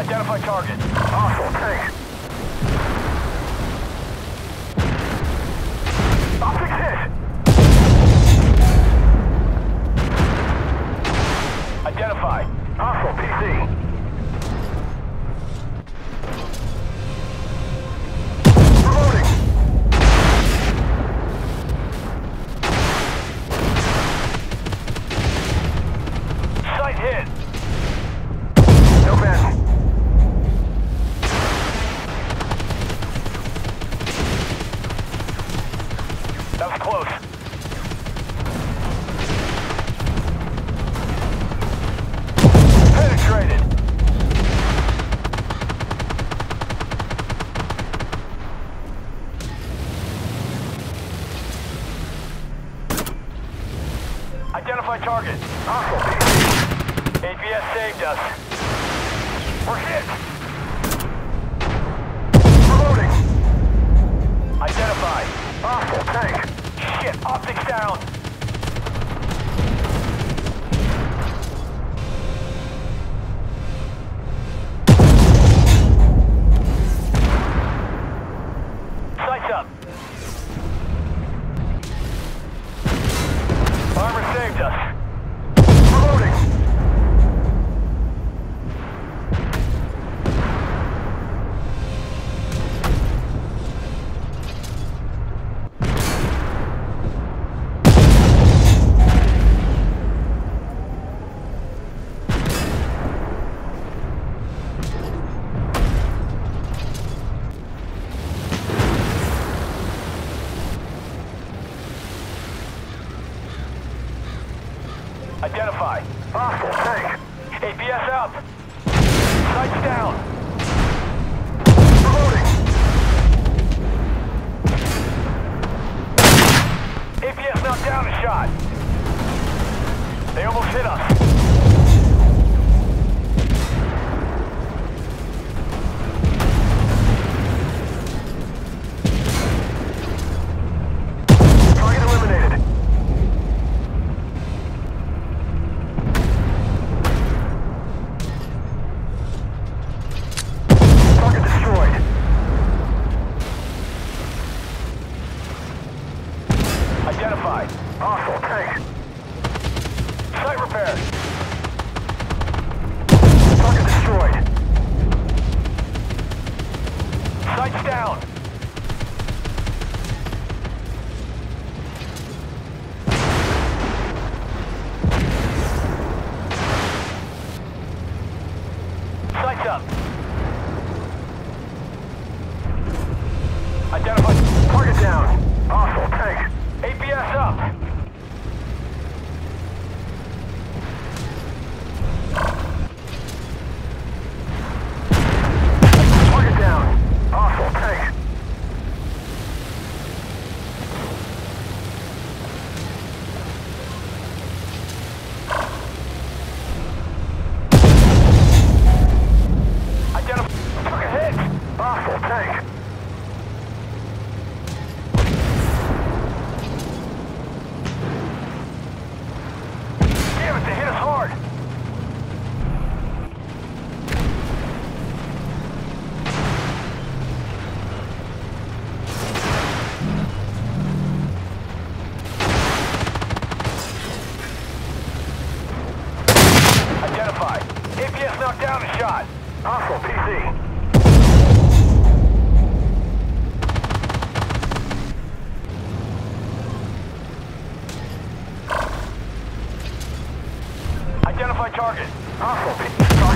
Identify target. Hostile tank. Identify target. Hostile APS saved us. We're hit. Reloading. Identify. Hostile tank. Shit, optics down. Sights up. Armor saved us. APS up. Sights down. Reloading. APS knocked down a shot. Identify. Hostile tank. Site repair. Target destroyed. Sights down. Up. Identify. Target down. APS knocked down a shot. Hostile APC. Identify target. Hostile APC.